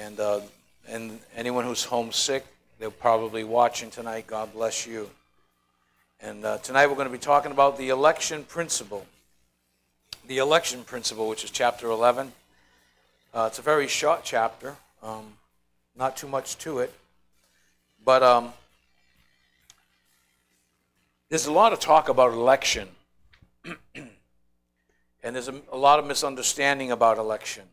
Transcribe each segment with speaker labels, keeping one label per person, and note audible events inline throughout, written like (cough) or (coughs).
Speaker 1: And, uh, and anyone who's homesick, they're probably watching tonight. God bless you. And uh, tonight we're going to be talking about the election principle. The election principle, which is chapter 11. Uh, it's a very short chapter, um, not too much to it. But um, there's a lot of talk about election. (clears throat) and there's a, a lot of misunderstanding about election.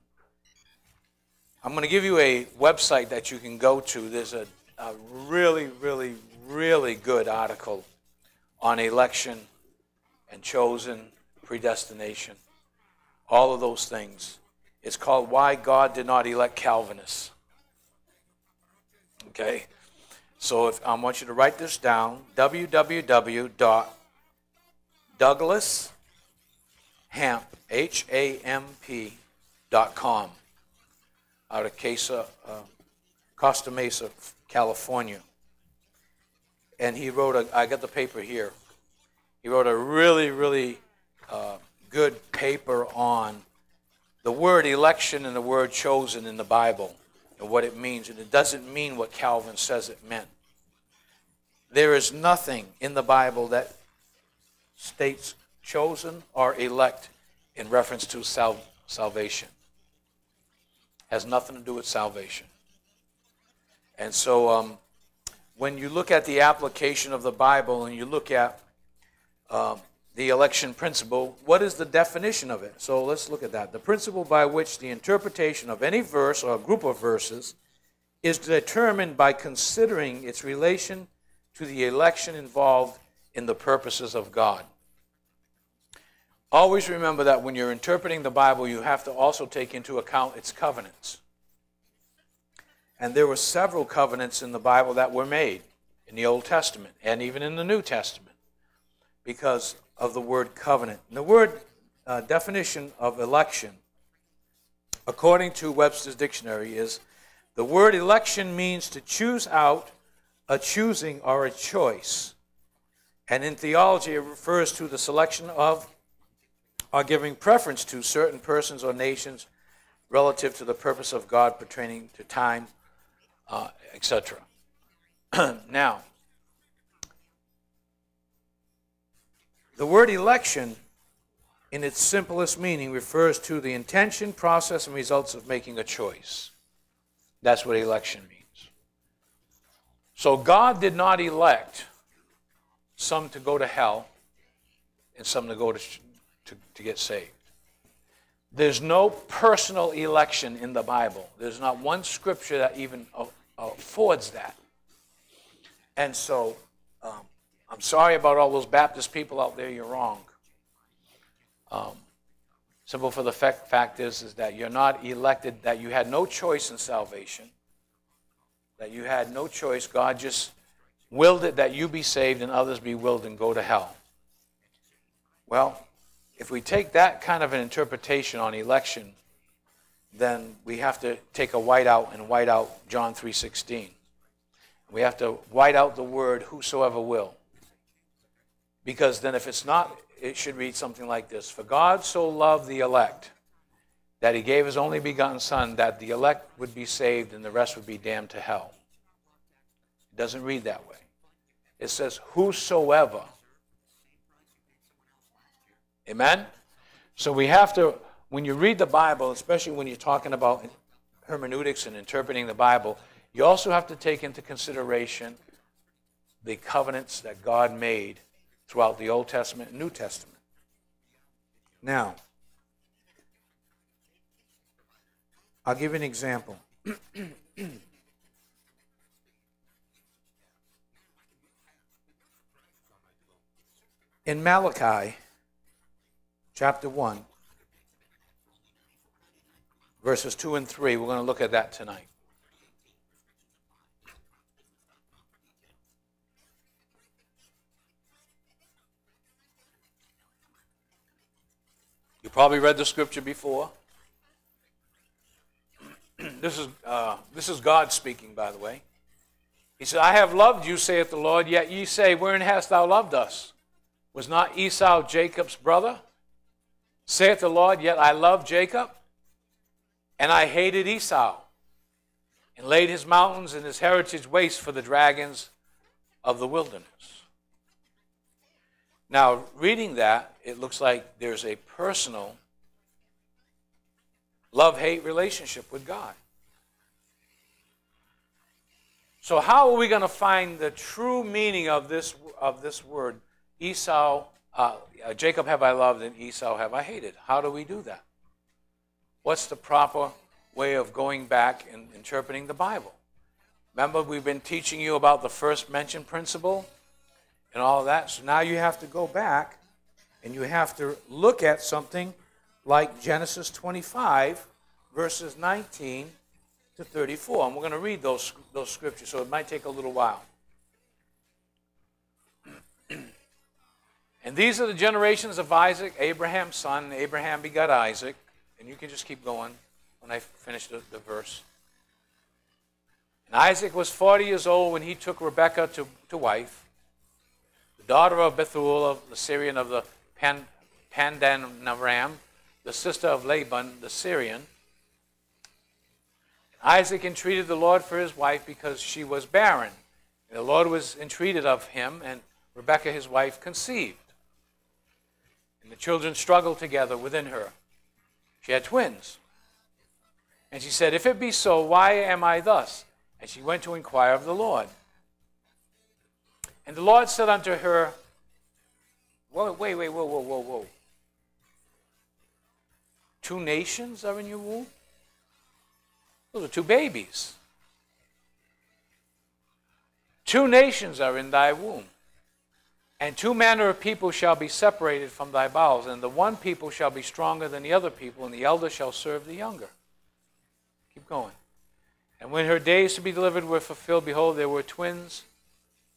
Speaker 1: I'm going to give you a website that you can go to. There's a, a really, really, really good article on election and chosen predestination, all of those things. It's called Why God Did Not Elect Calvinists. Okay? So if, I want you to write this down www.douglashamp, out of Casa, uh, Costa Mesa, California. And he wrote a, I got the paper here. He wrote a really, really uh, good paper on the word election and the word chosen in the Bible and what it means. And it doesn't mean what Calvin says it meant. There is nothing in the Bible that states chosen or elect in reference to sal- salvation. Has nothing to do with salvation. And so um, when you look at the application of the Bible and you look at um, the election principle, what is the definition of it? So let's look at that. The principle by which the interpretation of any verse or group of verses is determined by considering its relation to the election involved in the purposes of God. Always remember that when you're interpreting the Bible, you have to also take into account its covenants. And there were several covenants in the Bible that were made in the Old Testament and even in the New Testament because of the word covenant. And the word uh, definition of election, according to Webster's dictionary, is the word election means to choose out, a choosing, or a choice. And in theology, it refers to the selection of or giving preference to certain persons or nations relative to the purpose of God pertaining to time, uh, etc. (clears throat) now, The word election, in its simplest meaning, refers to the intention, process, and results of making a choice. That's what election means. So God did not elect some to go to hell and some to go to, to, to get saved. There's no personal election in the Bible. There's not one scripture that even affords that. And so, um, I'm sorry about all those Baptist people out there. You're wrong. Um, simple for the fact, fact is, is that you're not elected, that you had no choice in salvation, that you had no choice. God just willed it that you be saved and others be willed and go to hell. Well, if we take that kind of an interpretation on election, then we have to take a white out and white out John 3.16. We have to white out the word whosoever will. Because then, if it's not, it should read something like this For God so loved the elect that he gave his only begotten Son, that the elect would be saved and the rest would be damned to hell. It doesn't read that way. It says, Whosoever. Amen? So we have to, when you read the Bible, especially when you're talking about hermeneutics and interpreting the Bible, you also have to take into consideration the covenants that God made throughout the Old Testament and New Testament. Now, I'll give you an example. (clears throat) In Malachi chapter 1, verses 2 and 3, we're going to look at that tonight. You probably read the scripture before. (clears throat) this, is, uh, this is God speaking, by the way. He said, I have loved you, saith the Lord, yet ye say, Wherein hast thou loved us? Was not Esau Jacob's brother? Saith the Lord, yet I loved Jacob, and I hated Esau. and laid his mountains and his heritage waste for the dragons of the wilderness. Now, reading that, it looks like there's a personal love hate relationship with God. So, how are we going to find the true meaning of this, of this word? Esau, uh, Jacob have I loved, and Esau have I hated. How do we do that? What's the proper way of going back and interpreting the Bible? Remember, we've been teaching you about the first mention principle and all that. So now you have to go back and you have to look at something like Genesis 25, verses 19 to 34. And we're going to read those, those scriptures, so it might take a little while. And these are the generations of Isaac, Abraham's son. Abraham begot Isaac. And you can just keep going when I finish the, the verse. And Isaac was 40 years old when he took Rebekah to, to wife, the daughter of Bethuel, of the Syrian of the Pan, Padanaram, the sister of Laban, the Syrian. Isaac entreated the Lord for his wife because she was barren. And the Lord was entreated of him, and Rebekah, his wife, conceived. And the children struggled together within her. She had twins. And she said, If it be so, why am I thus? And she went to inquire of the Lord. And the Lord said unto her, Whoa, wait, wait, whoa, whoa, whoa, whoa. Two nations are in your womb? Those are two babies. Two nations are in thy womb. And two manner of people shall be separated from thy bowels, and the one people shall be stronger than the other people, and the elder shall serve the younger. Keep going. And when her days to be delivered were fulfilled, behold, there were twins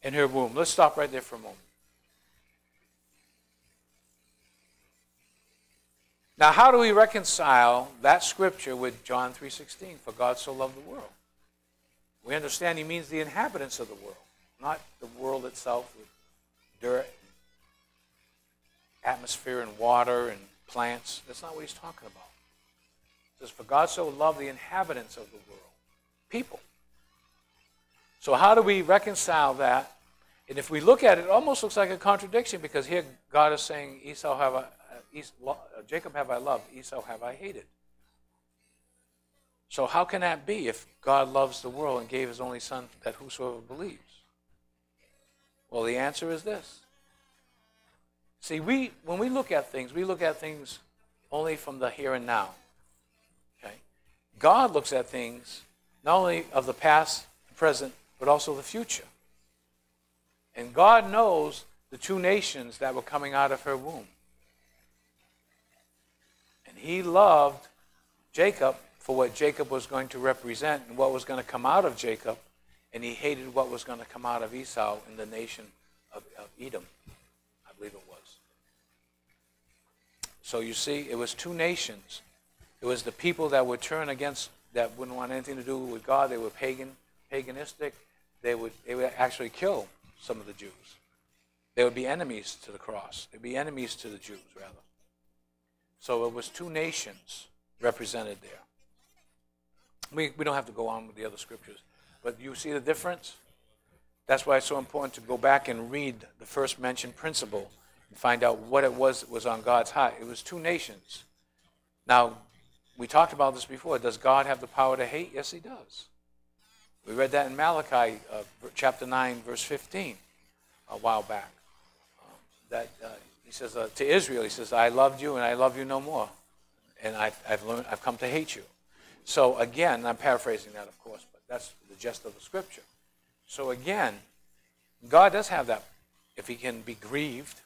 Speaker 1: in her womb. Let's stop right there for a moment. Now, how do we reconcile that scripture with John 3:16? For God so loved the world. We understand he means the inhabitants of the world, not the world itself dirt, atmosphere and water and plants. That's not what he's talking about. He says, For God so loved the inhabitants of the world people. So, how do we reconcile that? And if we look at it, it almost looks like a contradiction because here God is saying, Esau have I, uh, Jacob have I loved, Esau have I hated. So, how can that be if God loves the world and gave his only son that whosoever believes? Well, the answer is this. See, we, when we look at things, we look at things only from the here and now. Okay? God looks at things not only of the past, the present, but also the future. And God knows the two nations that were coming out of her womb. And he loved Jacob for what Jacob was going to represent and what was going to come out of Jacob, and he hated what was going to come out of Esau in the nation of, of Edom, I believe it was. So you see, it was two nations. It was the people that would turn against that wouldn't want anything to do with God. They were pagan, paganistic. They would, they would actually kill some of the Jews. They would be enemies to the cross. They'd be enemies to the Jews, rather. So it was two nations represented there. We, we don't have to go on with the other scriptures, but you see the difference? That's why it's so important to go back and read the first mentioned principle and find out what it was that was on God's heart. It was two nations. Now, we talked about this before. Does God have the power to hate? Yes, He does. We read that in Malachi uh, chapter 9, verse 15, a while back. Um, that uh, He says uh, to Israel, He says, I loved you and I love you no more. And I, I've, learned, I've come to hate you. So again, I'm paraphrasing that, of course, but that's the gist of the scripture. So again, God does have that. If He can be grieved,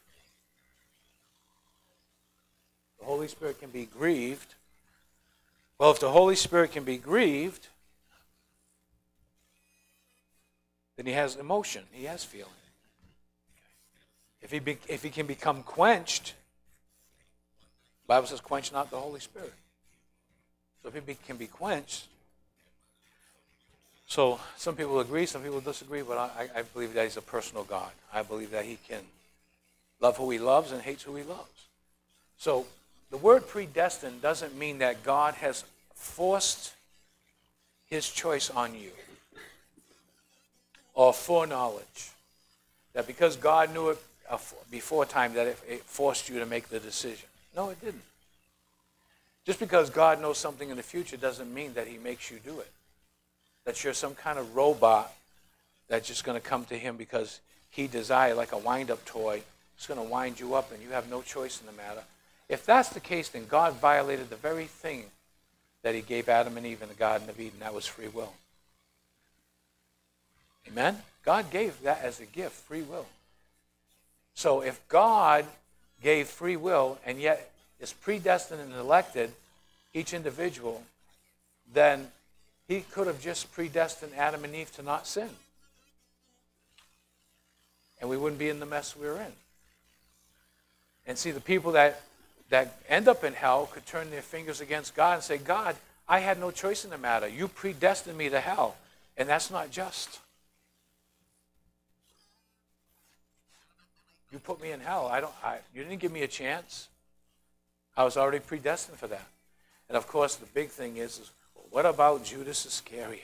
Speaker 1: the Holy Spirit can be grieved well, if the Holy Spirit can be grieved, then he has emotion, he has feeling. If he, be, if he can become quenched, Bible says, quench not the Holy Spirit. So if he be, can be quenched, so some people agree, some people disagree, but I, I believe that he's a personal God. I believe that he can love who he loves and hates who he loves. So the word predestined doesn't mean that God has forced his choice on you. Or foreknowledge. That because God knew it before time, that it forced you to make the decision. No, it didn't. Just because God knows something in the future doesn't mean that he makes you do it. That you're some kind of robot that's just going to come to him because he desires, like a wind-up toy, it's going to wind you up and you have no choice in the matter. If that's the case, then God violated the very thing that he gave Adam and Eve in the Garden of Eden. That was free will. Amen? God gave that as a gift, free will. So if God gave free will and yet is predestined and elected each individual, then he could have just predestined Adam and Eve to not sin. And we wouldn't be in the mess we we're in. And see, the people that, that end up in hell could turn their fingers against God and say, God, I had no choice in the matter. You predestined me to hell. And that's not just. You put me in hell. I don't, I, you didn't give me a chance. I was already predestined for that. And of course, the big thing is, is what about Judas Iscariot?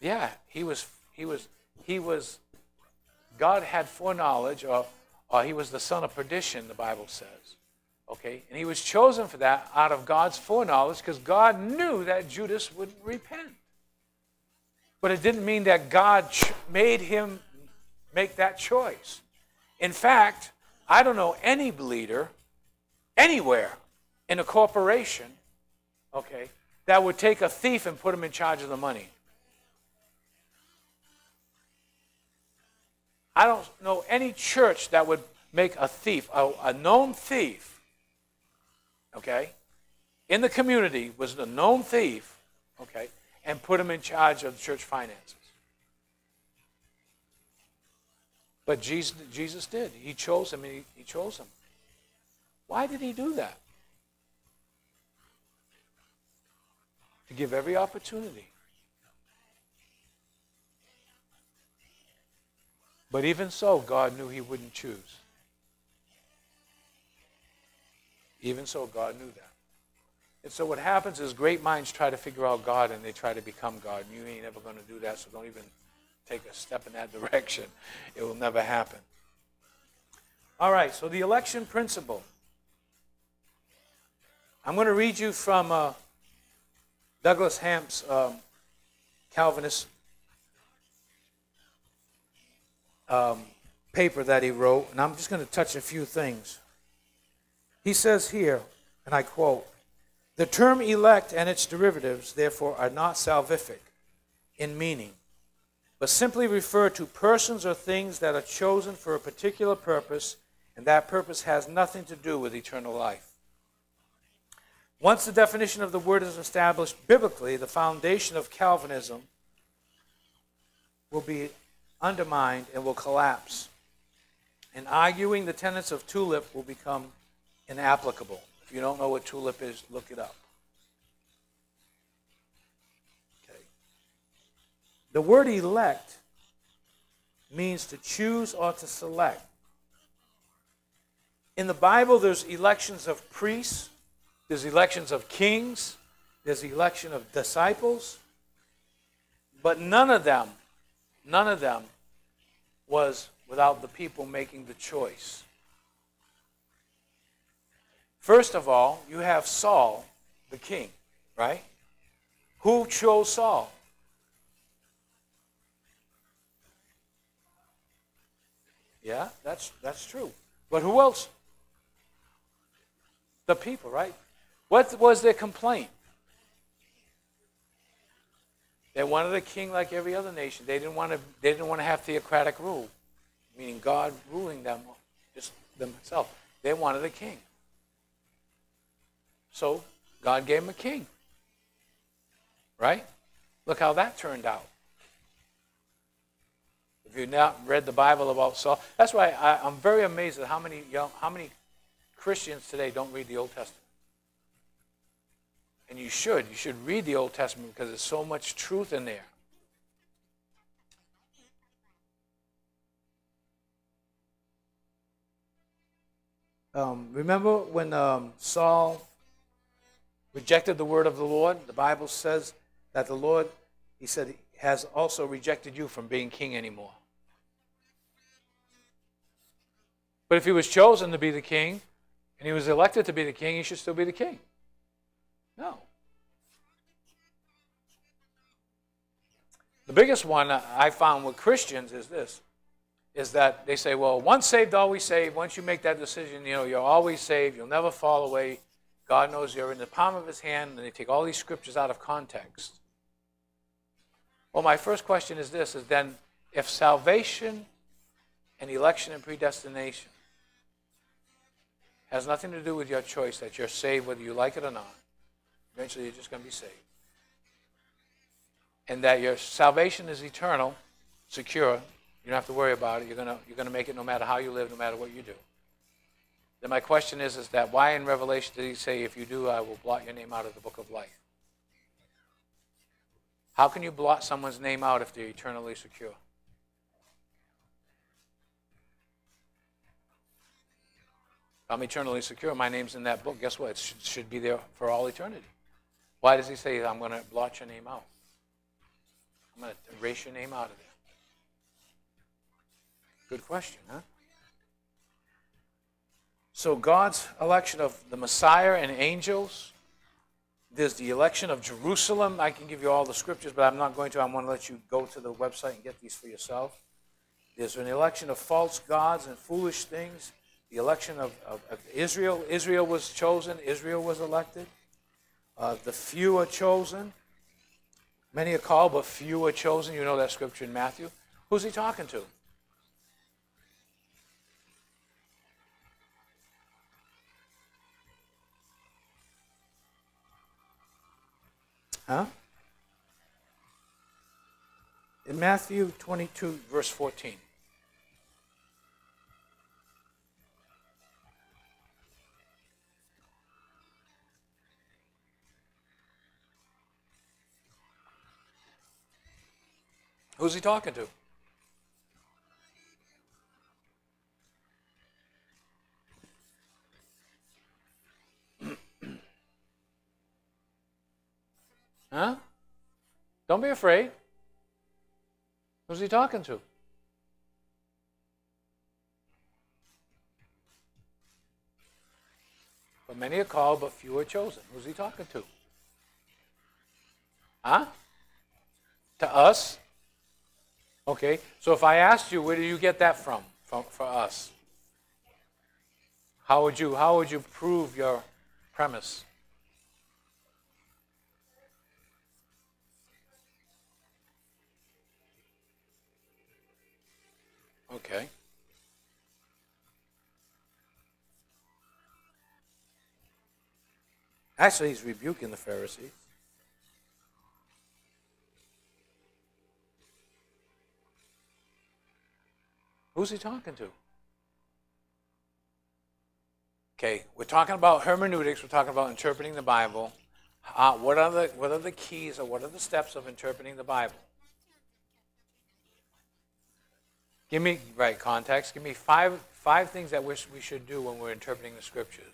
Speaker 1: Yeah, he was, he was, he was, God had foreknowledge, or, or uh, he was the son of perdition, the Bible says. Okay? And he was chosen for that out of God's foreknowledge because God knew that Judas would repent. But it didn't mean that God made him make that choice. In fact, I don't know any leader anywhere in a corporation, okay, that would take a thief and put him in charge of the money. I don't know any church that would make a thief, a, a known thief, okay, in the community was a known thief, okay, and put him in charge of church finances. But Jesus, Jesus did. He chose him. He, he chose him. Why did he do that? To give every opportunity. But even so, God knew he wouldn't choose. Even so, God knew that. And so what happens is great minds try to figure out God and they try to become God. And you ain't ever going to do that, so don't even take a step in that (laughs) direction. It will never happen. All right, so the election principle. I'm going to read you from uh, Douglas Hamp's um, Calvinist um, paper that he wrote, and I'm just going to touch a few things. He says here, and I quote, the term elect and its derivatives, therefore, are not salvific in meaning but simply refer to persons or things that are chosen for a particular purpose, and that purpose has nothing to do with eternal life. Once the definition of the word is established biblically, the foundation of Calvinism will be undermined and will collapse. And arguing the tenets of tulip will become inapplicable. If you don't know what tulip is, look it up. Okay. The word elect means to choose or to select. In the Bible, there's elections of priests, there's elections of kings, there's election of disciples, but none of them, none of them was without the people making the choice. First of all, you have Saul, the king, right? Who chose Saul? Yeah, that's, that's true. But who else? The people, right? What was their complaint? They wanted a king like every other nation. They didn't want to, they didn't want to have theocratic rule, meaning God ruling them, just themselves. They wanted a king. So God gave them a king. Right? Look how that turned out. If you've not read the Bible about Saul, that's why I, am very amazed at how many young, how many Christians today don't read the Old Testament. And you should. You should read the Old Testament because there's so much truth in there. Um, remember when um, Saul rejected the word of the Lord, the Bible says that the Lord, he said, has also rejected you from being king anymore. But if he was chosen to be the king and he was elected to be the king, he should still be the king. No. The biggest one I found with Christians is this is that they say, well, once saved, always saved. Once you make that decision, you know, you're always saved. You'll never fall away. God knows you're in the palm of his hand, and they take all these scriptures out of context. Well, my first question is this is then if salvation and election and predestination has nothing to do with your choice that you're saved whether you like it or not, eventually you're just going to be saved. And that your salvation is eternal, secure, you don't have to worry about it. You're going to, you're going to make it no matter how you live, no matter what you do. Then my question is, is that why in Revelation did he say, if you do, I will blot your name out of the book of life? How can you blot someone's name out if they're eternally secure? I'm eternally secure. My name's in that book. Guess what? It should, should be there for all eternity. Why does he say, I'm going to blot your name out? I'm going to erase your name out of there. Good question, huh? So, God's election of the Messiah and angels. There's the election of Jerusalem. I can give you all the scriptures, but I'm not going to. I'm going to let you go to the website and get these for yourself. There's an election of false gods and foolish things. The election of, of, of Israel. Israel was chosen, Israel was elected. Uh, the few are chosen. Many are called, but few are chosen. You know that scripture in Matthew. Who's he talking to? Huh? In Matthew 22, verse 14. Who's he talking to? (clears throat) Huh? Don't be afraid. Who's he talking to? But many are called, but few are chosen. Who's he talking to? Huh? To us? Okay, so if I asked you, where do you get that from, from for us? How would you how would you prove your premise? Okay. Actually, he's rebuking the Pharisees. Who's he talking to? Okay, we're talking about hermeneutics, we're talking about interpreting the Bible. Uh, what, are the, what are the keys or what are the steps of interpreting the Bible? Give me, right, context. Give me five, five things that we, we should do when we're interpreting the scriptures.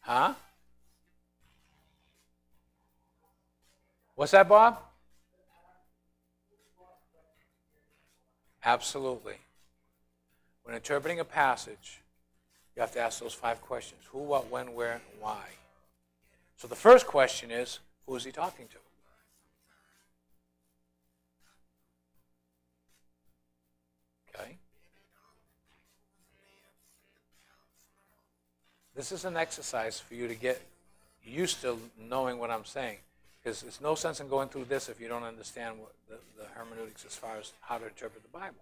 Speaker 1: Huh? What's that, Bob? Absolutely. When interpreting a passage, you have to ask those five questions who, what, when, where, and why. So the first question is who is he talking to? Okay? This is an exercise for you to get used to knowing what I'm saying. Because there's no sense in going through this if you don't understand what the, the hermeneutics as far as how to interpret the Bible.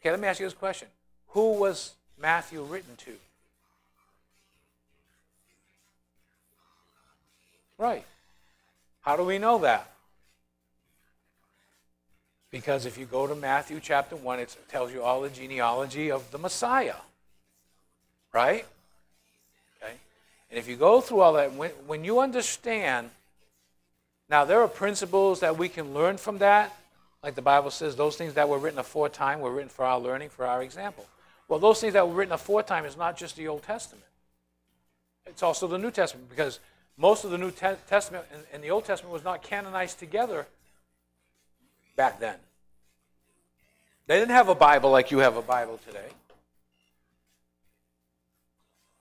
Speaker 1: Okay, let me ask you this question. Who was Matthew written to? Right. How do we know that? Because if you go to Matthew chapter 1, it tells you all the genealogy of the Messiah. Right? And if you go through all that, when, when you understand, now there are principles that we can learn from that. Like the Bible says, those things that were written aforetime were written for our learning, for our example. Well, those things that were written aforetime is not just the Old Testament. It's also the New Testament because most of the New Te- Testament and, and the Old Testament was not canonized together back then. They didn't have a Bible like you have a Bible today.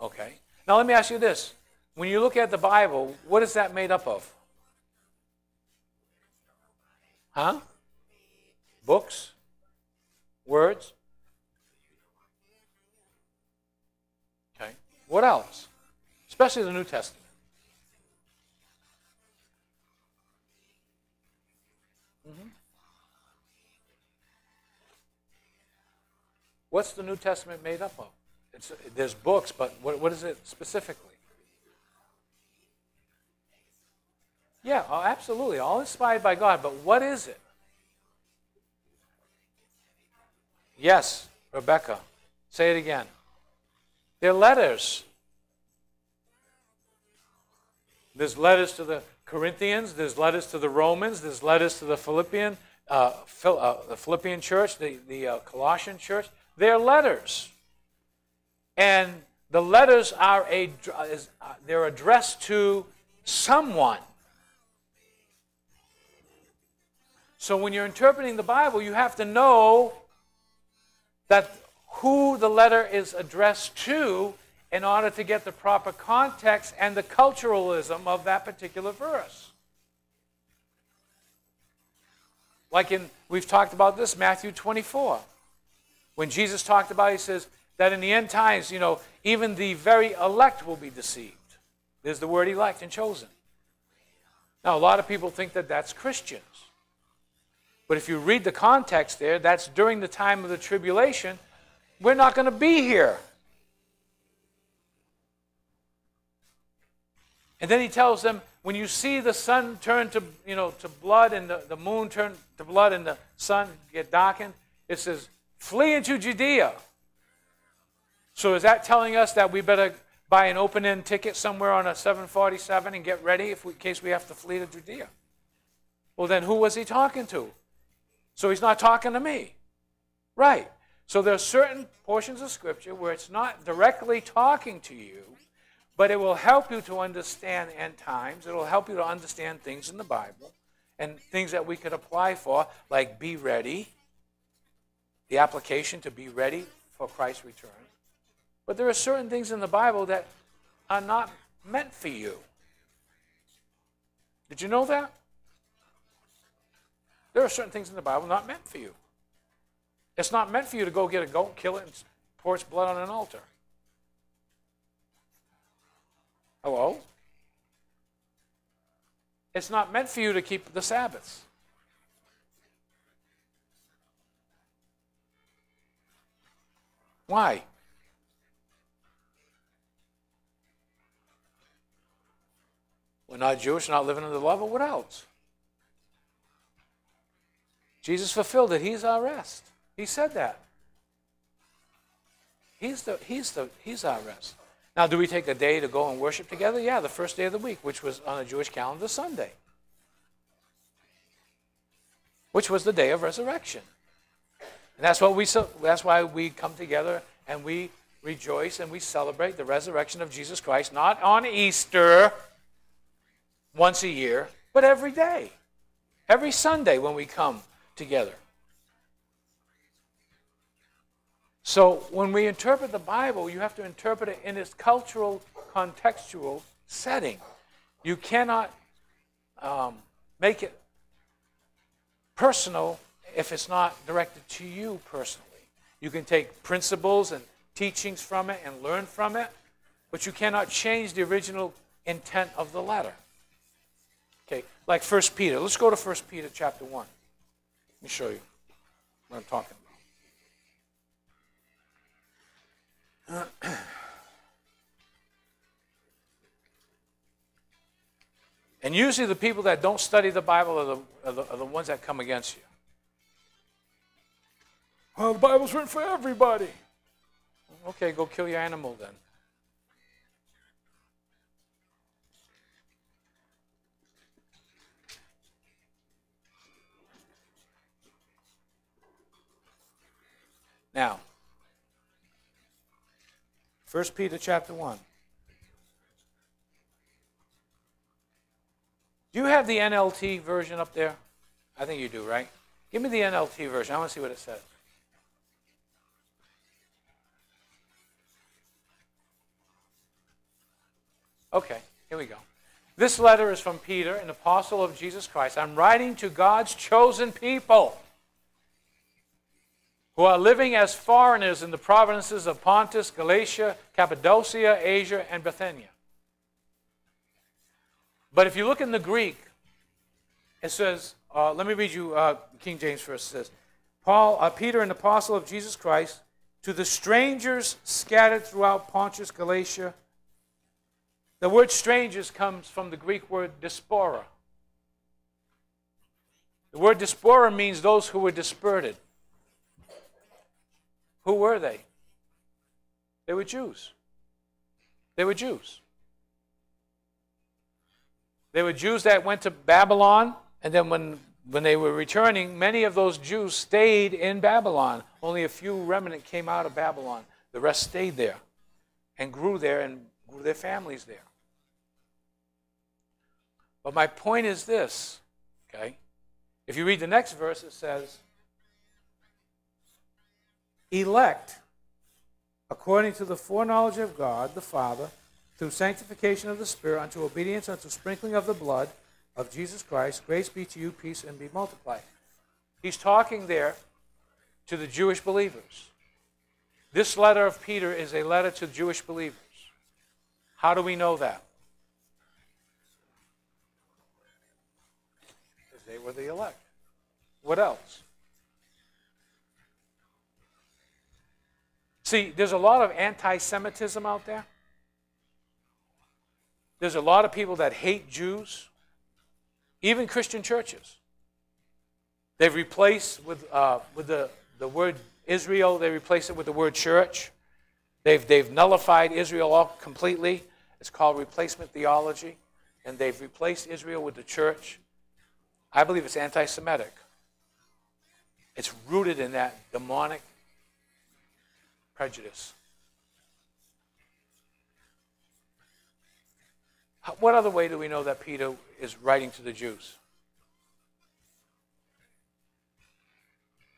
Speaker 1: Okay. Now let me ask you this. When you look at the Bible, what is that made up of? Huh? Books? Words? Okay. What else? Especially the New Testament. Mm-hmm. What's the New Testament made up of? It's, there's books, but what, what is it specifically? Yeah, oh, absolutely. All inspired by God, but what is it? Yes, Rebecca. Say it again. They're letters. There's letters to the Corinthians, there's letters to the Romans, there's letters to the Philippian, uh, Phil, uh, the Philippian church, the, the uh, Colossian church. They're letters. And the letters are a, uh, they're addressed to someone. So when you're interpreting the Bible, you have to know that who the letter is addressed to in order to get the proper context and the culturalism of that particular verse. Like in, we've talked about this, Matthew 24. When Jesus talked about, he says that in the end times, you know, even the very elect will be deceived. There's the word elect and chosen. Now, a lot of people think that that's Christians. But if you read the context there, that's during the time of the tribulation. We're not going to be here. And then he tells them, when you see the sun turn to, you know, to blood and the, the moon turn to blood and the sun get darkened, it says, flee into Judea. So is that telling us that we better buy an open-end ticket somewhere on a 747 and get ready if we, in case we have to flee to Judea? Well, then who was he talking to? So he's not talking to me. Right. So there are certain portions of Scripture where it's not directly talking to you, but it will help you to understand end times. It will help you to understand things in the Bible and things that we could apply for, like be ready, the application to be ready for Christ's return. But there are certain things in the Bible that are not meant for you. Did you know that? There are certain things in the Bible not meant for you. It's not meant for you to go get a goat, kill it, and pour its blood on an altar. Hello? It's not meant for you to keep the Sabbaths. Why? We're not Jewish, not living in the level. What else? Jesus fulfilled it. He's our rest. He said that. He's, the, he's, the, he's our rest. Now, do we take a day to go and worship together? Yeah, the first day of the week, which was on the Jewish calendar Sunday, which was the day of resurrection. And that's, what we, that's why we come together and we rejoice and we celebrate the resurrection of Jesus Christ, not on Easter once a year, but every day. Every Sunday when we come together. So when we interpret the Bible, you have to interpret it in its cultural, contextual setting. You cannot um, make it personal if it's not directed to you personally. You can take principles and teachings from it and learn from it, but you cannot change the original intent of the letter. Okay, like 1 Peter. Let's go to 1 Peter chapter 1. Let me show you what I'm talking about. (clears throat) And usually the people that don't study the Bible are the, are the, are the ones that come against you. Well, the Bible's written for everybody. Okay, go kill your animal then. Now, 1 Peter chapter 1. Do you have the NLT version up there? I think you do, right? Give me the NLT version. I want to see what it says. Okay, here we go. This letter is from Peter, an apostle of Jesus Christ. I'm writing to God's chosen people who are living as foreigners in the provinces of Pontus, Galatia, Cappadocia, Asia, and Bithynia. But if you look in the Greek, it says, uh, let me read you uh, King James first. It says, Paul, uh, Peter, an apostle of Jesus Christ, to the strangers scattered throughout Pontus, Galatia. The word strangers comes from the Greek word diaspora. The word diaspora means those who were dispersed. Who were they? They were Jews. They were Jews. They were Jews that went to Babylon, and then when, when they were returning, many of those Jews stayed in Babylon. Only a few remnant came out of Babylon. The rest stayed there and grew there and grew their families there. But my point is this, okay? If you read the next verse, it says, elect according to the foreknowledge of God the Father, through sanctification of the Spirit, unto obedience, unto sprinkling of the blood of Jesus Christ. Grace be to you, peace, and be multiplied. He's talking there to the Jewish believers. This letter of Peter is a letter to Jewish believers. How do we know that? Because they were the elect. What else? See, there's a lot of anti Semitism out there. There's a lot of people that hate Jews, even Christian churches. They've replaced with, uh, with the, the word Israel, they replace it with the word church. They've, they've nullified Israel all completely. It's called replacement theology. And they've replaced Israel with the church. I believe it's anti Semitic. It's rooted in that demonic prejudice. What other way do we know that Peter is writing to the Jews?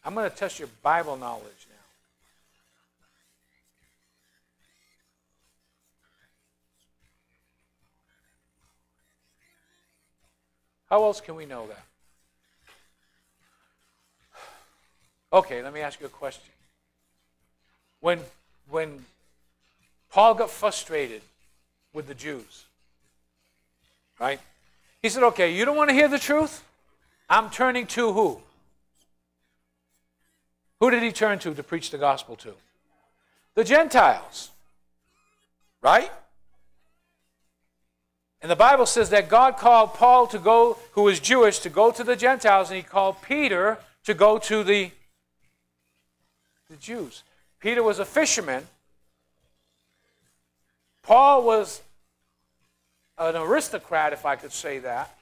Speaker 1: I'm going to test your Bible knowledge now. How else can we know that? (sighs) Okay, let me ask you a question. When, when Paul got frustrated with the Jews, right? He said, okay, you don't want to hear the truth? I'm turning to who? Who did he turn to to preach the gospel to? The Gentiles. Right? And the Bible says that God called Paul to go, who was Jewish, to go to the Gentiles, and he called Peter to go to the, the Jews. Peter was a fisherman. Paul was an aristocrat, if I could say that,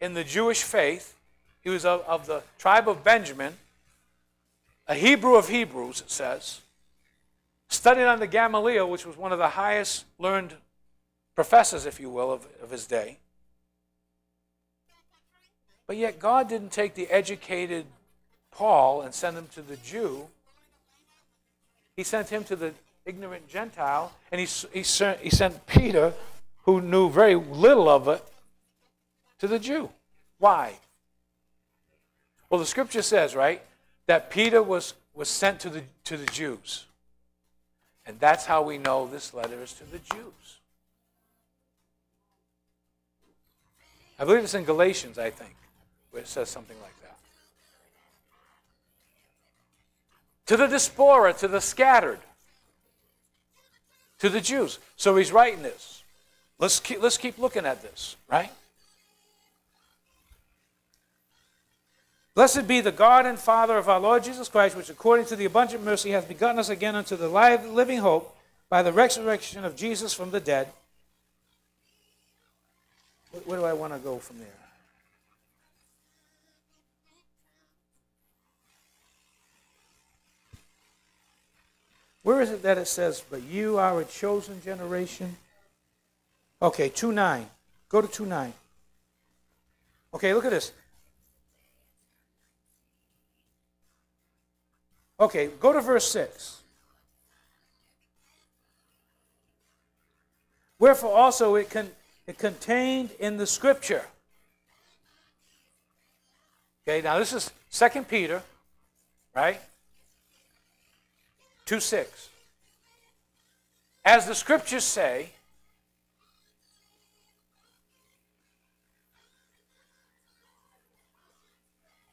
Speaker 1: in the Jewish faith. He was of, of the tribe of Benjamin, a Hebrew of Hebrews, it says. Studied under Gamaliel, which was one of the highest learned professors, if you will, of, of his day. But yet, God didn't take the educated Paul and send him to the Jew. He sent him to the ignorant Gentile, and he, he, he sent Peter, who knew very little of it, to the Jew. Why? Well, the scripture says, right, that Peter was, was sent to the, to the Jews. And that's how we know this letter is to the Jews. I believe it's in Galatians, I think, where it says something like that. To the diaspora, to the scattered, to the Jews. So he's writing this. Let's keep, let's keep looking at this, right? Blessed be the God and Father of our Lord Jesus Christ, which according to the abundant mercy hath begotten us again unto the live, living hope by the resurrection of Jesus from the dead. Where do I want to go from there? Where is it that it says, but you are a chosen generation? Okay, 2 9. Go to 2 9. Okay, look at this. Okay, go to verse 6. Wherefore also it, con- it contained in the scripture. Okay, now this is 2 Peter, right? 2 6. As the scriptures say,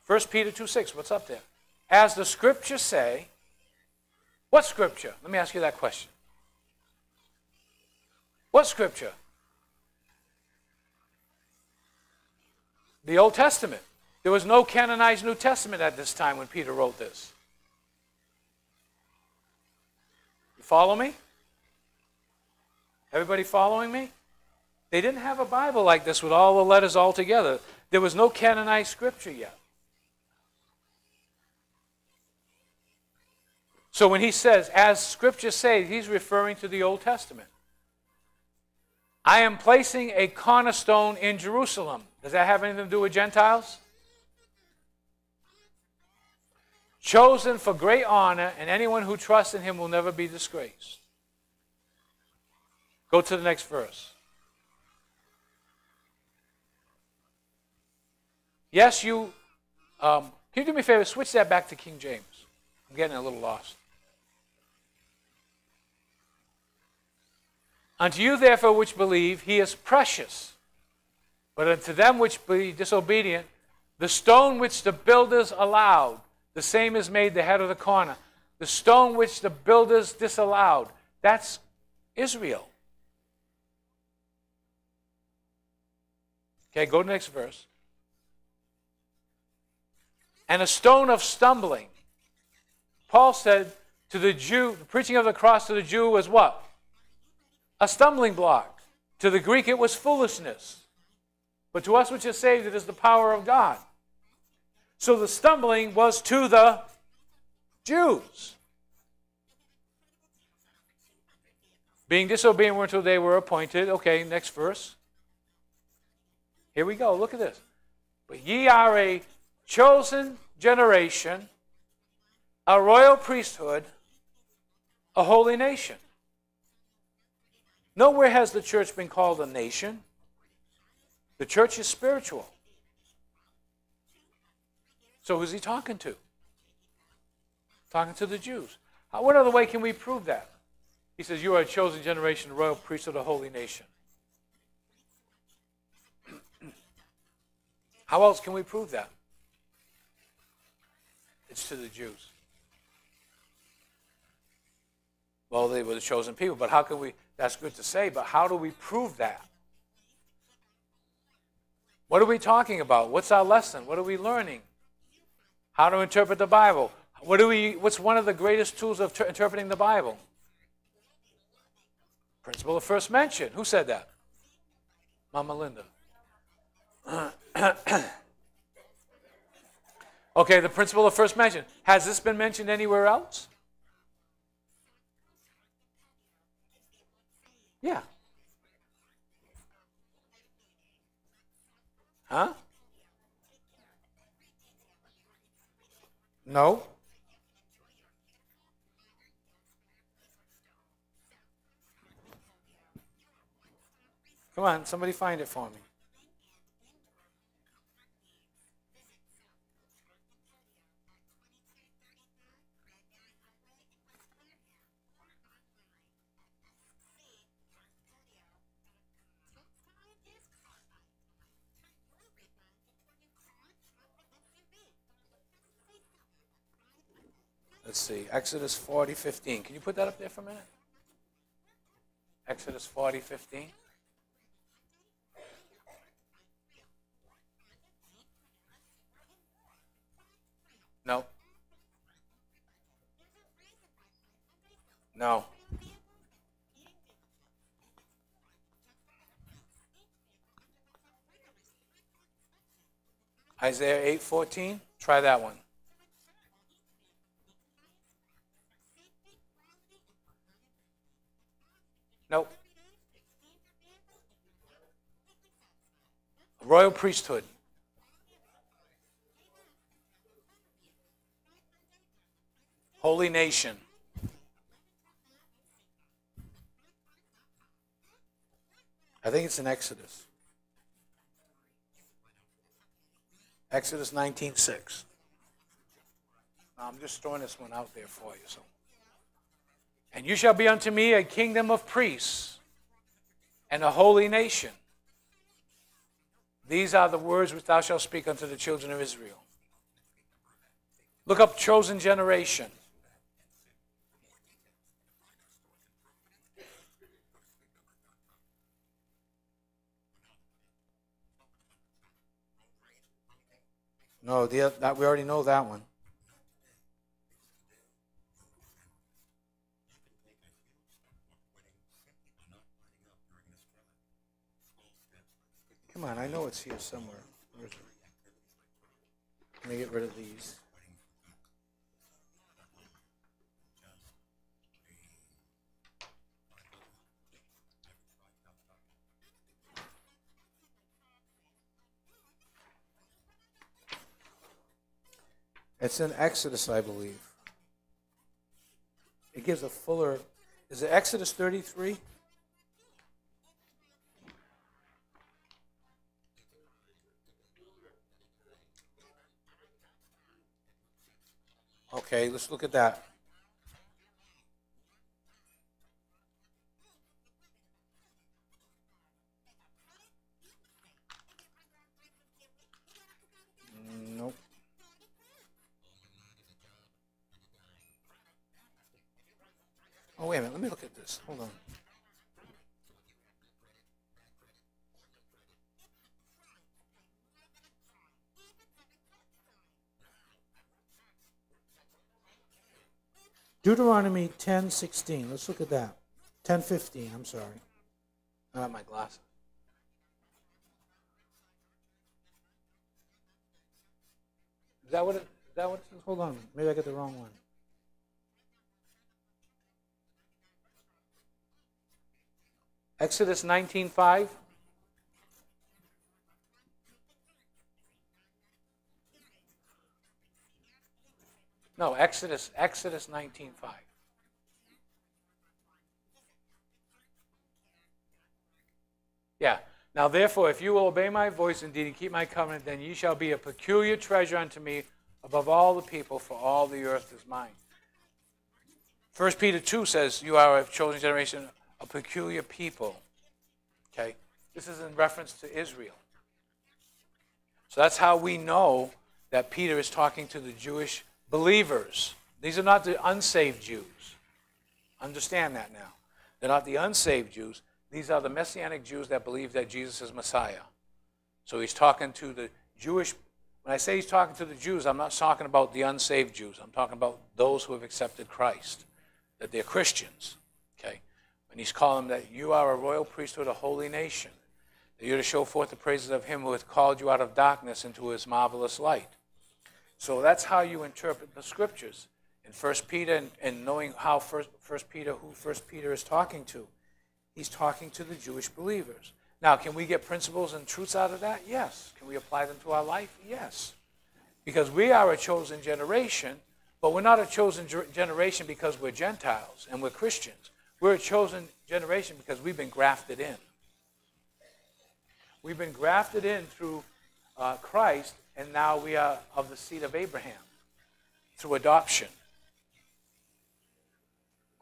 Speaker 1: First Peter 2 6, what's up there? As the scriptures say, what scripture? Let me ask you that question. What scripture? The Old Testament. There was no canonized New Testament at this time when Peter wrote this. You follow me? Everybody following me? They didn't have a Bible like this with all the letters all together. There was no canonized scripture yet. So when he says, as scripture says, he's referring to the Old Testament. I am placing a cornerstone in Jerusalem. Does that have anything to do with Gentiles? Chosen for great honor, and anyone who trusts in him will never be disgraced. Go to the next verse. Yes, you. Um, can you do me a favor? Switch that back to King James. I'm getting a little lost. Unto you, therefore, which believe, he is precious. But unto them which be disobedient, the stone which the builders allowed, the same is made the head of the corner. The stone which the builders disallowed, that's Israel. Okay, go to the next verse. And a stone of stumbling. Paul said to the Jew, the preaching of the cross to the Jew was what? a stumbling block. To the Greek, it was foolishness. But to us which are saved, it is the power of God. So the stumbling was to the Jews. Being disobedient until they were appointed. Okay, next verse. Here we go. Look at this. But ye are a chosen generation, a royal priesthood, a holy nation. Nowhere has the church been called a nation. The church is spiritual. So who's he talking to? Talking to the Jews. What other way can we prove that? He says, You are a chosen generation, royal priesthood, a holy nation. (clears throat) How else can we prove that? It's to the Jews. Well, they were the chosen people, but how can we? That's good to say, but how do we prove that? What are we talking about? What's our lesson? What are we learning? How to interpret the Bible? What do we, what's one of the greatest tools of ter- interpreting the Bible? Principle of first mention. Who said that? Mama Linda. (coughs) okay, the principle of first mention. Has this been mentioned anywhere else? Yeah. Huh? No. Come on, somebody find it for me. Exodus 40, 15. Can you put that up there for a minute? Exodus 40, 15. No. No. Isaiah 8:14. Try that one. Nope. Royal priesthood. Holy nation. I think it's in Exodus. Exodus 19:6. I'm just throwing this one out there for you. So and you shall be unto me a kingdom of priests and a holy nation. These are the words which thou shalt speak unto the children of Israel. Look up chosen generation. No, the, that we already know that one. Come on, I know it's here somewhere. Where's it? Let me get rid of these. It's in Exodus, I believe. It gives a fuller. Is it Exodus 33? Okay, let's look at that. Nope. Oh, wait a minute. Let me look at this. Hold on. Deuteronomy 10:16. Let's look at that. 10:15. I'm sorry. I have my glasses. Is that what it is? That what it says? Hold on. Maybe I got the wrong one. Exodus 19:5 No, Exodus Exodus 19:5 Yeah. Now therefore if you will obey my voice indeed and keep my covenant then ye shall be a peculiar treasure unto me above all the people for all the earth is mine. 1 Peter 2 says you are a chosen generation a peculiar people. Okay? This is in reference to Israel. So that's how we know that Peter is talking to the Jewish believers. These are not the unsaved Jews. Understand that now. They're not the unsaved Jews. These are the Messianic Jews that believe that Jesus is Messiah. So he's talking to the Jewish. When I say he's talking to the Jews, I'm not talking about the unsaved Jews. I'm talking about those who have accepted Christ, that they're Christians. Okay? And he's calling them that you are a royal priesthood, a holy nation, that you're to show forth the praises of him who hath called you out of darkness into his marvelous light. So that's how you interpret the scriptures. In First Peter, and, and knowing how First, First Peter, who First Peter is talking to, he's talking to the Jewish believers. Now, can we get principles and truths out of that? Yes. Can we apply them to our life? Yes. Because we are a chosen generation, but we're not a chosen generation because we're Gentiles and we're Christians. We're a chosen generation because we've been grafted in. We've been grafted in through uh, Christ, and now we are of the seed of Abraham through adoption.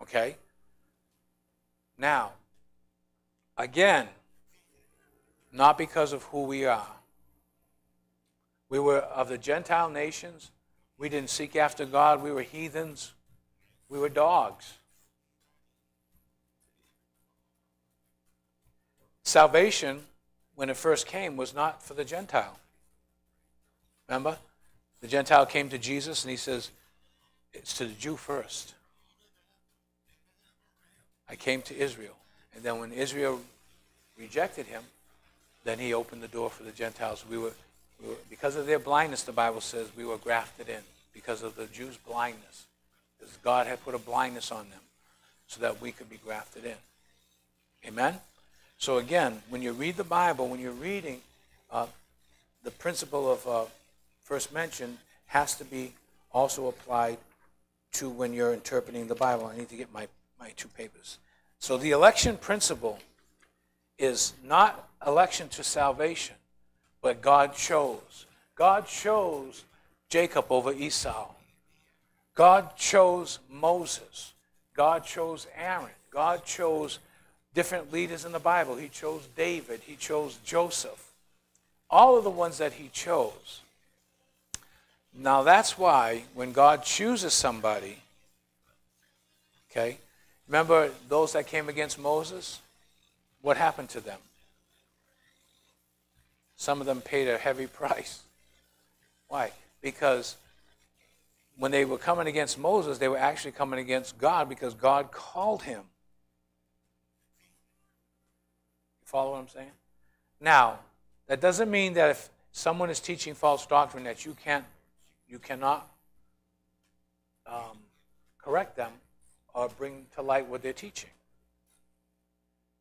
Speaker 1: Okay? Now, again, not because of who we are. We were of the Gentile nations. We didn't seek after God. We were heathens. We were dogs. Salvation, when it first came, was not for the Gentile. Remember? The Gentile came to Jesus and he says, It's to the Jew first. I came to Israel. And then when Israel rejected him, then he opened the door for the Gentiles. We were, we were, because of their blindness, the Bible says, we were grafted in because of the Jews' blindness. Because God had put a blindness on them so that we could be grafted in. Amen? So again, when you read the Bible, when you're reading, uh, the principle of uh, first mentioned has to be also applied to when you're interpreting the Bible. I need to get my, my two papers. So the election principle is not election to salvation, but God chose. God chose Jacob over Esau. God chose Moses. God chose Aaron. God chose different leaders in the Bible. He chose David. He chose Joseph. All of the ones that he chose. Now that's why when God chooses somebody, okay, remember those that came against Moses? What happened to them? Some of them paid a heavy (laughs) price. Why? Because when they were coming against Moses, they were actually coming against God because God called him. You follow what I'm saying? Now, that doesn't mean that if someone is teaching false doctrine that you can't, you cannot um, correct them or bring to light what they're teaching.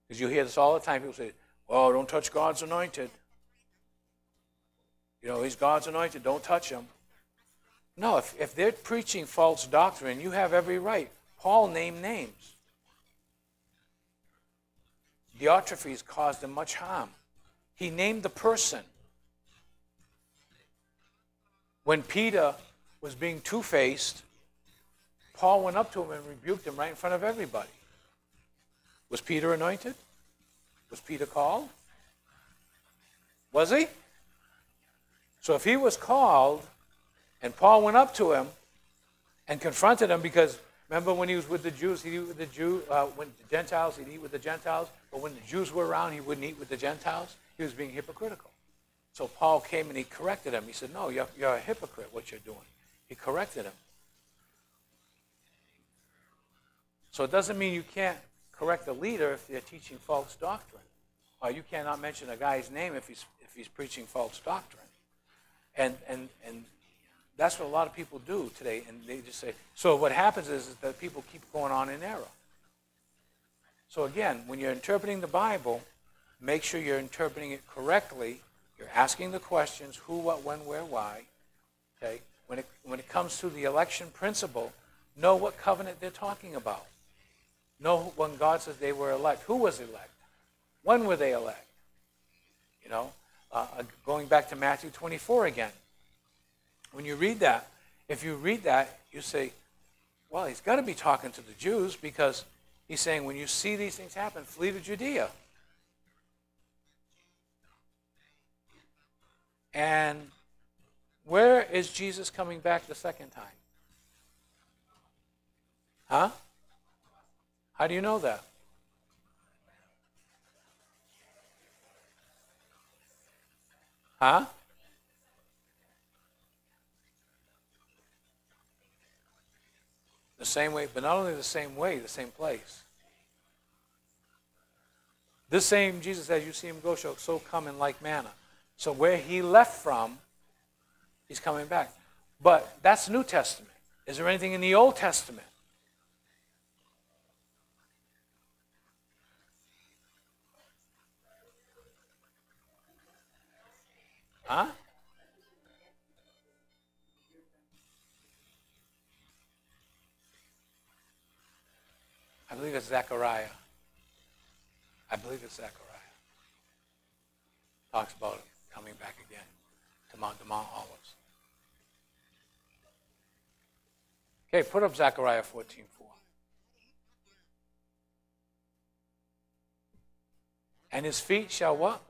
Speaker 1: Because you hear this all the time. People say, "Oh, don't touch God's anointed." You know, he's God's anointed. Don't touch him. No, if, if they're preaching false doctrine, you have every right. Paul named names. Diotrephes caused him much harm. He named the person. When Peter was being two faced, Paul went up to him and rebuked him right in front of everybody. Was Peter anointed? Was Peter called? Was he? So if he was called, and Paul went up to him and confronted him because remember when he was with the Jews, eat with the Jew, uh, when the Gentiles, he'd eat with the Gentiles. But when the Jews were around, he wouldn't eat with the Gentiles. He was being hypocritical. So Paul came and he corrected him. He said, No, you're, you're a hypocrite, what you're doing. He corrected him. So it doesn't mean you can't correct a leader if they're teaching false doctrine. Or you cannot mention a guy's name if he's, if he's preaching false doctrine. And, and, and that's what a lot of people do today. And they just say, so what happens is, is that people keep going on in error. So again, when you're interpreting the Bible, make sure you're interpreting it correctly. You're asking the questions who, what, when, where, why. Okay? When it, when it comes to the election principle, know what covenant they're talking about. Know when God says they were elect. Who was elect? When were they elect? You know, uh, uh going back to Matthew 24 again. When you read that, if you read that, you say, well, he's got to be talking to the Jews because he's saying, when you see these things happen, flee to Judea. And where is Jesus coming back the second time? Huh? How do you know that? Huh? The same way, but not only the same way, the same place. This same Jesus, as you see him go, shall so come in like manner. So where he left from, he's coming back. But that's New Testament. Is there anything in the Old Testament? Huh? I believe it's Zechariah. I believe it's Zechariah. Talks about coming back again to Mount, to Mount Olives. Okay, put up Zechariah 14.4. And his feet shall what?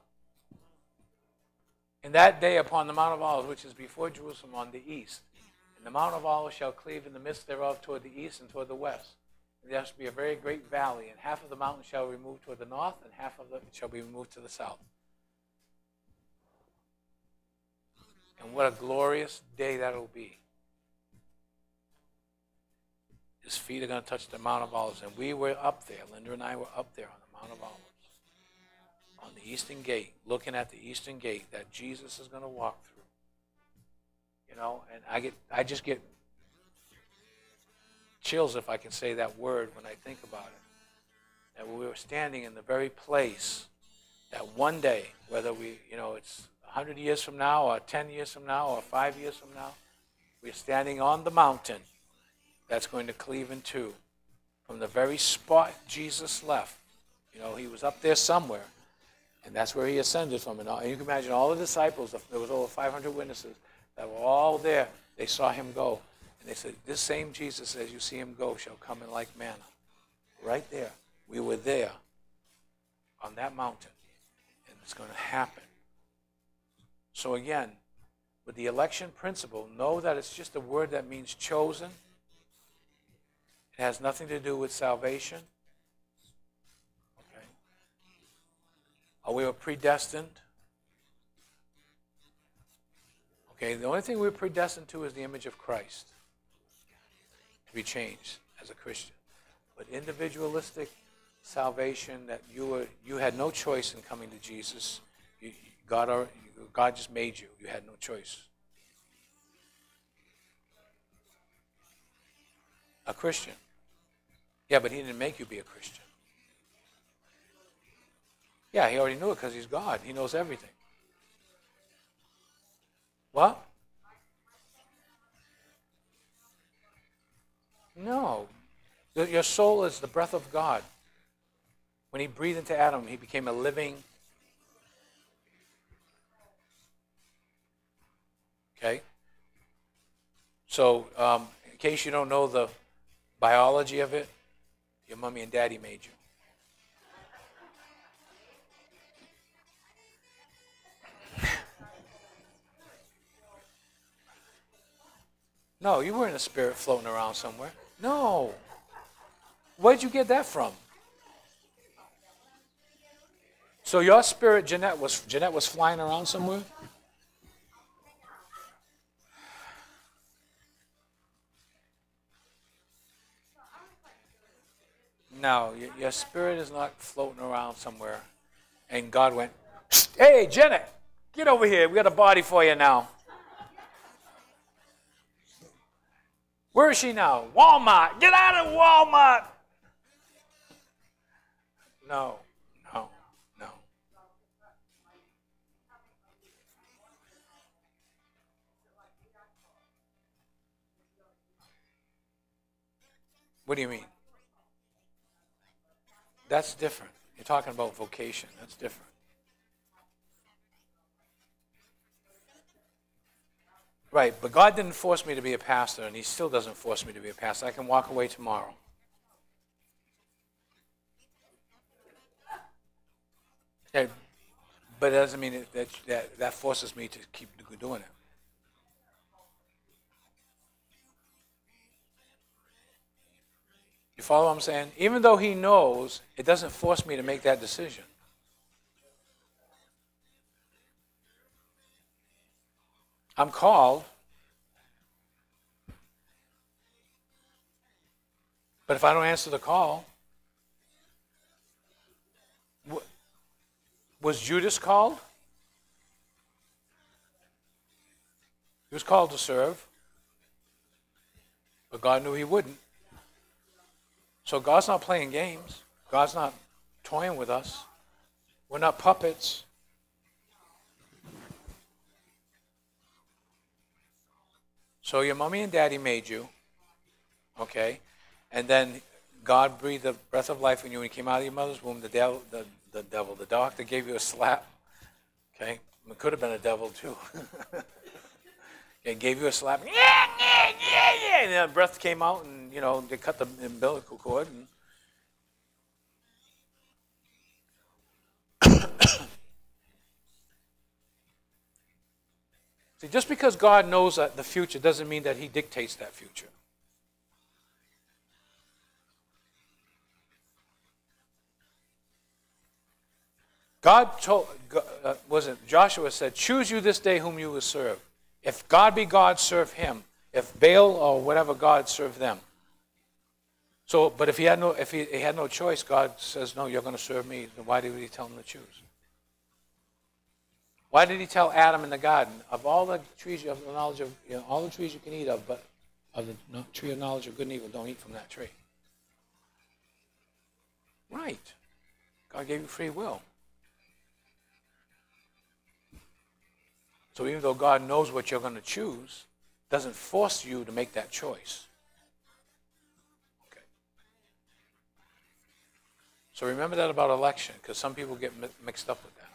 Speaker 1: In that day upon the Mount of Olives, which is before Jerusalem on the east, and the Mount of Olives shall cleave in the midst thereof toward the east and toward the west there shall be a very great valley, and half of the mountain shall be removed toward the north, and half of it shall be removed to the south. And what a glorious day that'll be. His feet are going to touch the Mount of Olives. And we were up there, Linda and I were up there on the Mount of Olives, on the eastern gate, looking at the eastern gate that Jesus is going to walk through. You know, and I get, I just get chills, if I can say that word, when I think about it. That we were standing in the very place that one day, whether we, you know, it's 100 years from now, or 10 years from now, or five years from now, we're standing on the mountain that's going to cleave in two. From the very spot Jesus left, you know, he was up there somewhere, and that's where he ascended from. And you can imagine all the disciples, there was over 500 witnesses that were all there. They saw him go. And they said, This same Jesus, as you see him go, shall come in like manner. Right there. We were there on that mountain. And it's going to happen. So again, with the election principle, know that it's just a word that means chosen. It has nothing to do with salvation. Okay. Are we predestined? Okay, the only thing we're predestined to is the image of Christ to be changed as a Christian. But individualistic salvation that you were you had no choice in coming to Jesus. You, God, God just made you. You had no choice. A Christian. Yeah, but he didn't make you be a Christian. Yeah, he already knew it because he's God. He knows everything. What? No. Your soul is the breath of God. When he breathed into Adam, he became a living. Okay? So, um, in case you don't know the biology of it, your mommy and daddy made you. (laughs) No, you weren't a spirit floating around somewhere. No. Where'd you get that from? So your spirit, Jeanette, was Jeanette was flying around somewhere? No, your spirit is not floating around somewhere. And God went, Hey, Janet, get over here. We got a body for you now. Where is she now? Walmart. Get out of Walmart. No, no, no. What do you mean? That's different. You're talking about vocation. That's different. Right, but God didn't force me to be a pastor, and He still doesn't force me to be a pastor. I can walk away tomorrow. But it doesn't mean that, that that forces me to keep doing it. You follow what I'm saying? Even though he knows, it doesn't force me to make that decision. I'm called. But if I don't answer the call, was Judas called? He was called to serve, but God knew he wouldn't. So God's not playing games. God's not toying with us. We're not puppets. So your mommy and daddy made you, okay? And then God breathed the breath of life in you when you came out of your mother's womb. The devil, the, the devil, the doctor gave you a slap, okay? It could have been a devil too. (laughs) It gave you a slap. (laughs) Yeah, yeah, yeah, yeah. And the breath came out, and you know they cut the umbilical cord. And (coughs) See, just because God knows the future doesn't mean that He dictates that future. God told, uh, was it Joshua said, Choose you this day whom you will serve. If God be God, serve him. If Baal or whatever God, serve them. So, but if he had no, if he, he had no choice, God says, "No, you're going to serve me." Then why did he tell him to choose? Why did he tell Adam in the garden of all the trees of the knowledge of you know, all the trees you can eat of, but of the tree of knowledge of good and evil, don't eat from that tree? Right. God gave you free will. So even though God knows what you're going to choose, doesn't force you to make that choice. So remember that about election, because some people get mi- mixed up with that.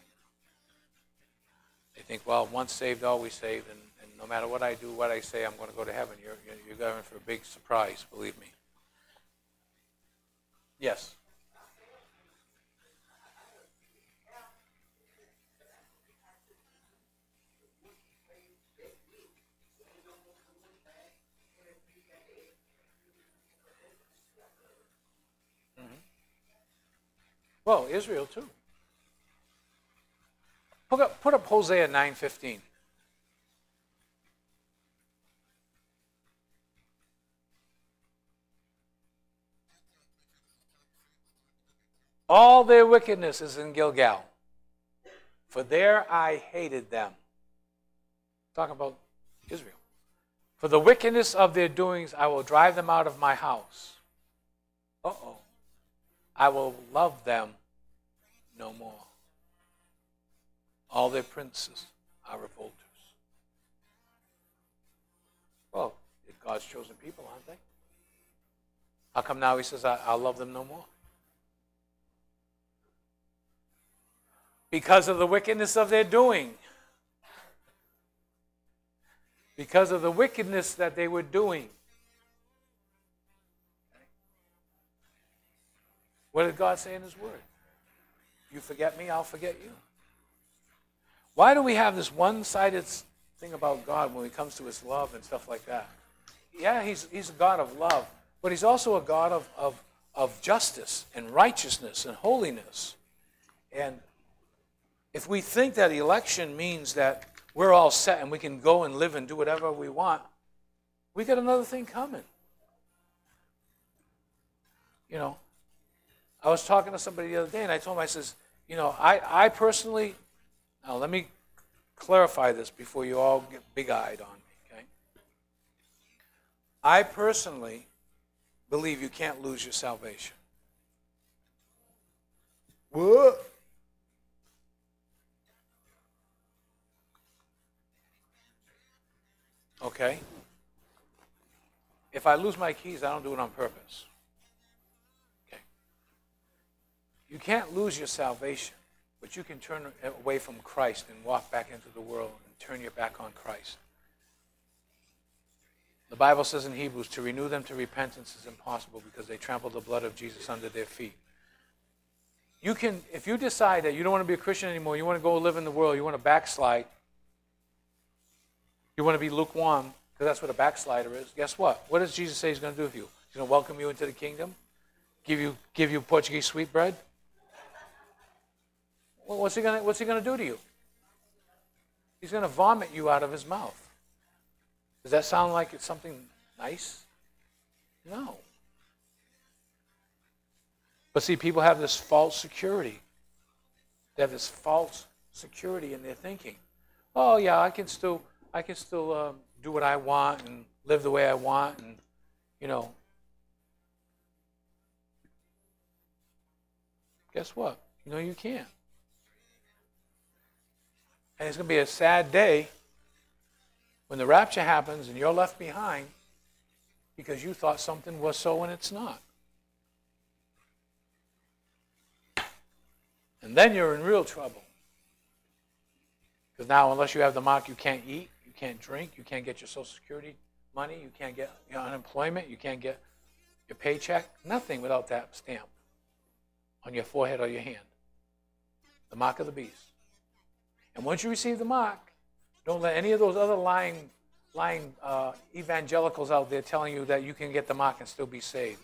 Speaker 1: They think, well, once saved, always saved, and, and no matter what I do, what I say, I'm going to go to heaven. You're, you're, you're going for a big surprise, believe me. Yes. Well, Israel too. Put up, put up Hosea 9.15. All their wickedness is in Gilgal, for there I hated them. Talking about Israel. For the wickedness of their doings, I will drive them out of my house. Uh oh. I will love them no more. All their princes are revolters. Well, God's chosen people, aren't they? How come now he says, I'll love them no more? Because of the wickedness of their doing. Because of the wickedness that they were doing. What did God say in His Word? You forget me, I'll forget you. Why do we have this one sided thing about God when it comes to His love and stuff like that? Yeah, He's, he's a God of love, but He's also a God of, of, of justice and righteousness and holiness. And if we think that election means that we're all set and we can go and live and do whatever we want, we got another thing coming. You know, I was talking to somebody the other day, and I told him, I says, you know, I, I personally, now let me clarify this before you all get big-eyed on me, okay? I personally believe you can't lose your salvation. What? Okay? If I lose my keys, I don't do it on purpose. You can't lose your salvation, but you can turn away from Christ and walk back into the world and turn your back on Christ. The Bible says in Hebrews, to renew them to repentance is impossible because they trample the blood of Jesus under their feet. You can, if you decide that you don't want to be a Christian anymore, you want to go live in the world, you want to backslide, you want to be lukewarm, because that's what a backslider is. Guess what? What does Jesus say he's going to do with you? He's going to welcome you into the kingdom, give you, give you Portuguese sweetbread, what's he gonna what's he going to do to you? He's going to vomit you out of his mouth. Does that sound like it's something nice? No. But see, people have this false security. They have this false security in their thinking. Oh yeah, I can still I can still um, do what I want and live the way I want, and you know. Guess what? You know you can't. And it's going to be a sad day when the rapture happens and you're left behind because you thought something was so and it's not. And then you're in real trouble. Because now, unless you have the mark, you can't eat, you can't drink, you can't get your Social Security money, you can't get your unemployment, you can't get your paycheck, nothing without that stamp on your forehead or your hand. The mark of the beast. And once you receive the mark, don't let any of those other lying, lying uh, evangelicals out there telling you that you can get the mark and still be saved.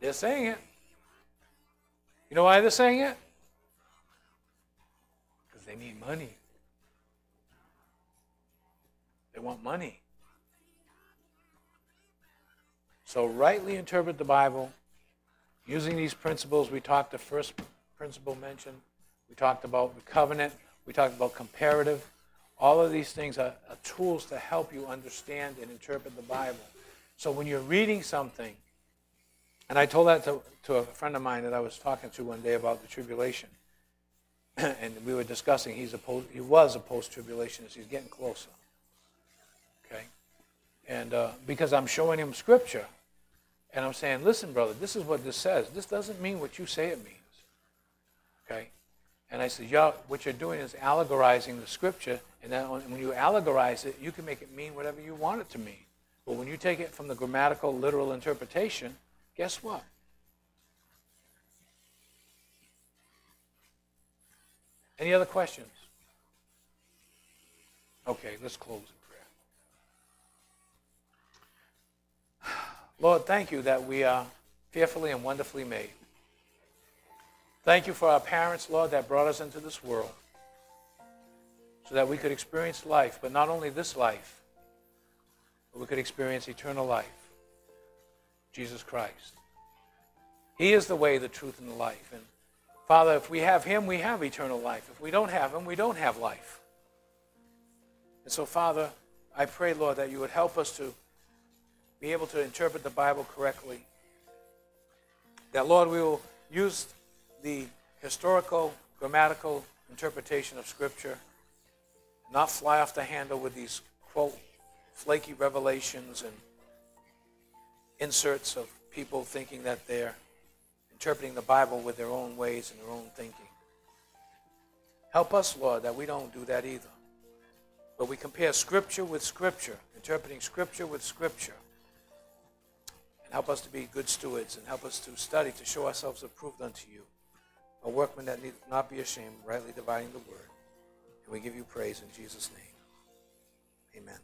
Speaker 1: They're saying it. You know why they're saying it? Because they need money. They want money. So rightly interpret the Bible Using these principles, we talked the first principle mentioned, we talked about the covenant, we talked about comparative. All of these things are, are tools to help you understand and interpret the Bible. So when you're reading something, and I told that to, to a friend of mine that I was talking to one day about the tribulation. (clears throat) and we were discussing he's a post, he was a post-tribulationist. He's getting closer. Okay, and uh, because I'm showing him scripture, and I'm saying, listen, brother, this is what this says. This doesn't mean what you say it means. Okay, and I said, yeah, what you're doing is allegorizing the scripture, and then when you allegorize it, you can make it mean whatever you want it to mean. But when you take it from the grammatical, literal interpretation, guess what? Any other questions? Okay, let's close Lord, thank you that we are fearfully and wonderfully made. Thank you for our parents, Lord, that brought us into this world so that we could experience life, but not only this life, but we could experience eternal life. Jesus Christ. He is the way, the truth, and the life. And Father, if we have him, we have eternal life. If we don't have him, we don't have life. And so, Father, I pray, Lord, that you would help us to be able to interpret the Bible correctly. That, Lord, we will use the historical, grammatical interpretation of Scripture, not fly off the handle with these, quote, flaky revelations and inserts of people thinking that they're interpreting the Bible with their own ways and their own thinking. Help us, Lord, that we don't do that either. But we compare Scripture with Scripture, interpreting Scripture with Scripture. And help us to be good stewards and help us to study to show ourselves approved unto you. A workman that need not be ashamed, rightly dividing the word. And we give you praise in Jesus' name. Amen.